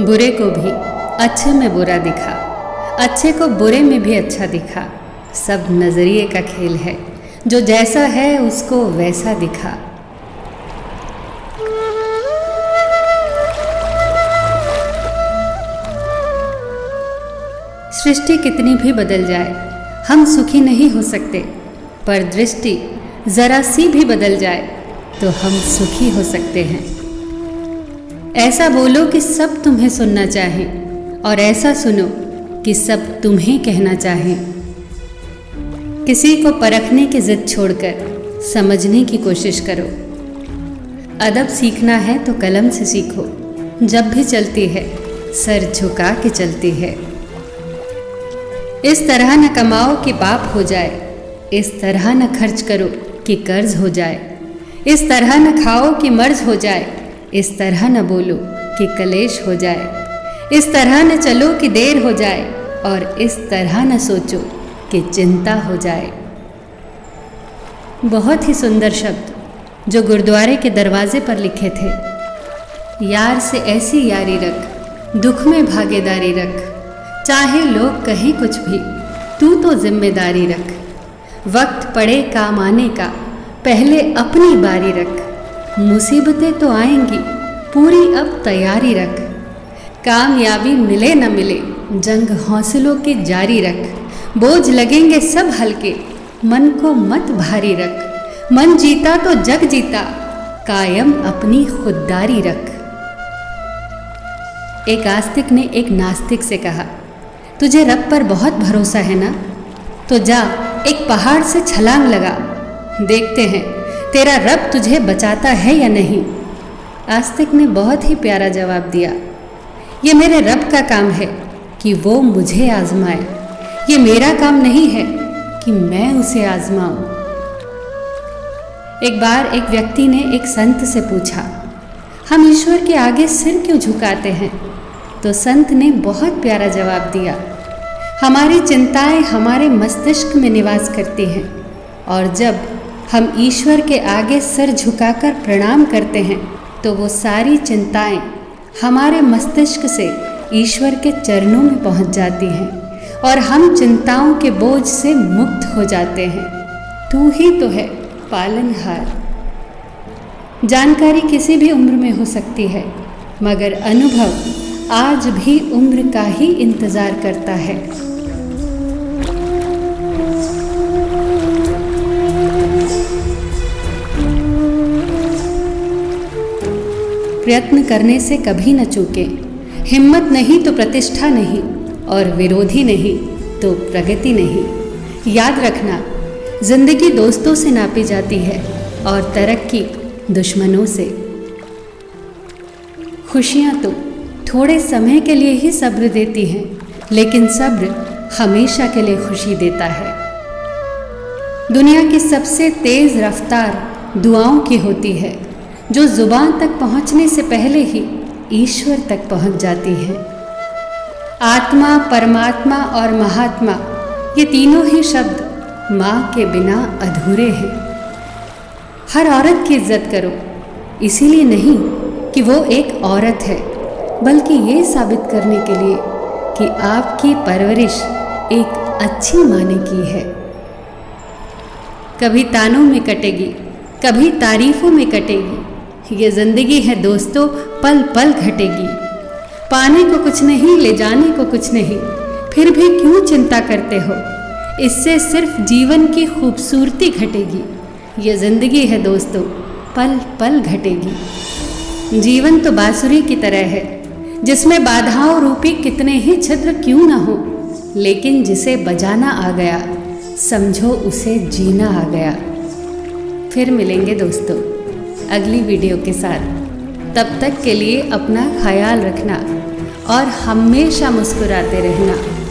बुरे को भी अच्छे में बुरा दिखा, अच्छे को बुरे में भी अच्छा दिखा। सब नज़रिए का खेल है, जो जैसा है उसको वैसा दिखा। सृष्टि कितनी भी बदल जाए, हम सुखी नहीं हो सकते, पर दृष्टि जरा सी भी बदल जाए तो हम सुखी हो सकते हैं। ऐसा बोलो कि सब तुम्हें सुनना चाहें और ऐसा सुनो कि सब तुम्हें कहना चाहें। किसी को परखने की जिद छोड़कर, समझने की कोशिश करो। अदब सीखना है तो कलम से सीखो। जब भी चलती है, सर झुका के चलती है। इस तरह न कमाओ कि पाप हो जाए। इस तरह न खर्च करो कि कर्ज हो जाए। इस तरह न खाओ कि मर्ज हो जाए। इस तरह न बोलो कि कलेश हो जाए। इस तरह न चलो कि देर हो जाए और इस तरह न सोचो कि चिंता हो जाए। बहुत ही सुंदर शब्द जो गुरुद्वारे के दरवाजे पर लिखे थे। यार से ऐसी यारी रख, दुख में भागीदारी रख। चाहे लोग कहें कुछ भी, तू तो ज़िम्मेदारी रख। वक्त पड़े काम आने का, पहले अपनी बारी रख। मुसीबतें तो आएँगी, पूरी अब तैयारी रख। कामयाबी मिले न मिले, जंग हौसलों की जारी रख। बोझ लगेंगे सब हल्के, मन को मत भारी रख। मन जीता तो जग जीता, कायम अपनी खुददारी रख। एक आस्तिक ने एक नास्तिक से कहा, तुझे रब पर बहुत भरोसा है ना? तो जा, एक पहाड़ से छलांग लगा। देखते हैं तेरा रब तुझे बचाता है या नहीं? आस्तिक ने बहुत ही प्यारा जवाब दिया। ये मेरे रब का काम है कि वो मुझे आजमाए। ये मेरा काम नहीं है कि मैं उसे आजमाऊं। एक बार एक व्यक्ति ने एक संत से पूछा, हम ईश्वर के आगे सिर क्यों झुकाते हैं? तो संत ने बहुत प्यारा जवाब दिया, हमारी चिंताएँ हमारे मस्तिष्क में निवास करती हैं, और जब हम ईश्वर के आगे सिर झुकाकर प्रणाम करते हैं तो वो सारी चिंताएँ हमारे मस्तिष्क से ईश्वर के चरणों में पहुँच जाती हैं और हम चिंताओं के बोझ से मुक्त हो जाते हैं। तू ही तो है पालनहार। जानकारी किसी भी उम्र में हो सकती है, मगर अनुभव आज भी उम्र का ही इंतज़ार करता है। प्रयत्न करने से कभी न चूके। हिम्मत नहीं तो प्रतिष्ठा नहीं, और विरोधी नहीं तो प्रगति नहीं। याद रखना, ज़िंदगी दोस्तों से नापी जाती है, और तरक्की दुश्मनों से। खुशियाँ तो थोड़े समय के लिए ही सब्र देती हैं, लेकिन सब्र हमेशा के लिए खुशी देता है। दुनिया की सबसे तेज़ रफ्तार दुआओं की होती है। जो ज़ुबान तक पहुँचने से पहले ही ईश्वर तक पहुँच जाती है। आत्मा, परमात्मा और महात्मा, ये तीनों ही शब्द माँ के बिना अधूरे हैं। हर औरत की इज़्ज़त करो, इसीलिए नहीं कि वो एक औरत है, बल्कि ये साबित करने के लिए कि आपकी परवरिश एक अच्छी माने की है। कभी तानों में कटेगी, कभी तारीफों में कटेगी ये ज़िंदगी है दोस्तों, पल पल घटेगी। पाने को कुछ नहीं, ले जाने को कुछ नहीं। फिर भी क्यों चिंता करते हो? इससे सिर्फ़ जीवन की खूबसूरती घटेगी। ये ज़िंदगी है दोस्तों, पल पल घटेगी। जीवन तो बांसुरी की तरह है, जिसमें बाधाओं रूपी कितने ही छिद्र क्यों ना हो, लेकिन जिसे बजाना आ गया, समझो उसे जीना आ गया। फिर मिलेंगे दोस्तों। अगली वीडियो के साथ। तब तक के लिए अपना ख्याल रखना और हमेशा मुस्कुराते रहना।